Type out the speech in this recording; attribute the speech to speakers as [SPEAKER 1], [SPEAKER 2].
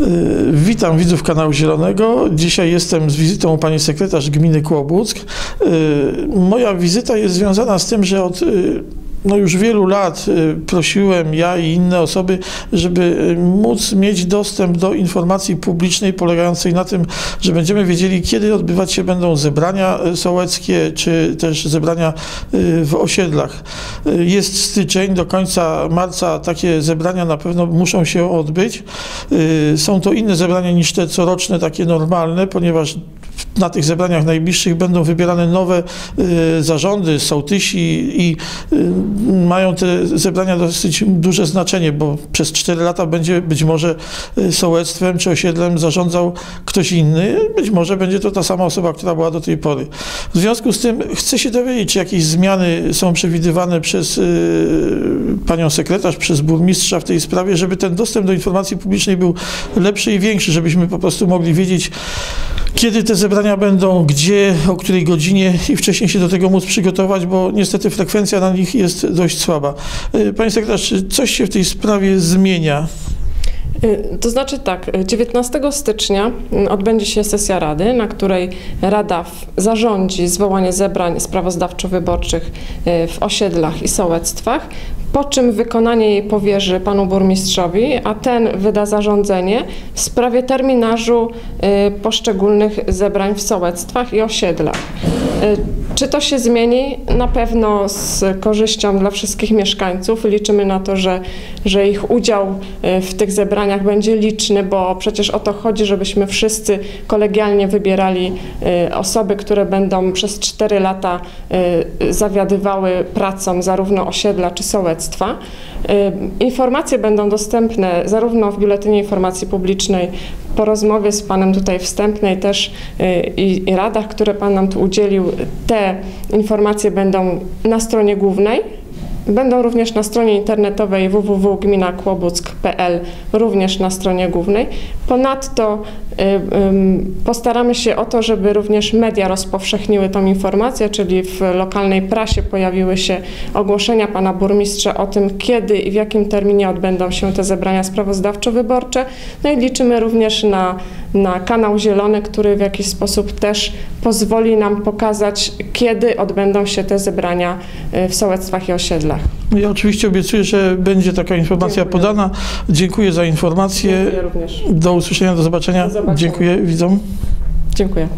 [SPEAKER 1] Y, Witam widzów kanału Zielonego. Dzisiaj jestem z wizytą u pani sekretarz gminy Kłobuck. Y, Moja wizyta jest związana z tym, że od y, no już wielu lat y, prosiłem ja i inne osoby, żeby y, móc mieć dostęp do informacji publicznej polegającej na tym, że będziemy wiedzieli, kiedy odbywać się będą zebrania y, sołeckie, czy też zebrania w osiedlach. Jest styczeń, do końca marca takie zebrania na pewno muszą się odbyć. Są to inne zebrania niż te coroczne, takie normalne, ponieważ na tych zebraniach najbliższych będą wybierane nowe y, zarządy, sołtysi i y, mają te zebrania dosyć duże znaczenie, bo przez 4 lata będzie być może y, sołectwem czy osiedlem zarządzał ktoś inny, być może będzie to ta sama osoba, która była do tej pory. W związku z tym chcę się dowiedzieć, czy jakieś zmiany są przewidywane przez panią sekretarz, przez burmistrza w tej sprawie, żeby ten dostęp do informacji publicznej był lepszy i większy, żebyśmy po prostu mogli wiedzieć, kiedy te zebrania będą, gdzie, o której godzinie i wcześniej się do tego móc przygotować, bo niestety frekwencja na nich jest dość słaba. Y, Panie sekretarz, czy coś się w tej sprawie zmienia?
[SPEAKER 2] Y, To znaczy tak, y, 19 stycznia y, odbędzie się sesja Rady, na której Rada zarządzi zwołanie zebrań sprawozdawczo-wyborczych y, w osiedlach i sołectwach, po czym wykonanie jej powierzy panu burmistrzowi, a ten wyda zarządzenie w sprawie terminarzu y, poszczególnych zebrań w sołectwach i osiedlach. Czy to się zmieni? Na pewno z korzyścią dla wszystkich mieszkańców. Liczymy na to, że, że ich udział y, w tych zebraniach będzie liczny, bo przecież o to chodzi, żebyśmy wszyscy kolegialnie wybierali y, osoby, które będą przez 4 lata y, zawiadywały pracą zarówno osiedla czy sołectwa. Informacje będą dostępne zarówno w Biuletynie Informacji Publicznej po rozmowie z Panem tutaj wstępnej też y, i, i radach, które Pan nam tu udzielił, te informacje będą na stronie głównej. Będą również na stronie internetowej www.gminakłobuck.pl, również na stronie głównej. Ponadto y, postaramy się o to, żeby również media rozpowszechniły tą informację, czyli w lokalnej prasie pojawiły się ogłoszenia pana burmistrza o tym, kiedy i w jakim terminie odbędą się te zebrania sprawozdawczo-wyborcze. No i liczymy również na, na kanał Zielony, który w jakiś sposób też pozwoli nam pokazać, kiedy odbędą się te zebrania y, w sołectwach i osiedlach.
[SPEAKER 1] Ja oczywiście obiecuję, że będzie taka informacja
[SPEAKER 2] Dziękuję.
[SPEAKER 1] podana. Dziękuję za informację.
[SPEAKER 2] Dziękuję również.
[SPEAKER 1] Do usłyszenia, do zobaczenia.
[SPEAKER 2] Do zobaczenia.
[SPEAKER 1] Dziękuję widzom.
[SPEAKER 2] Dziękuję.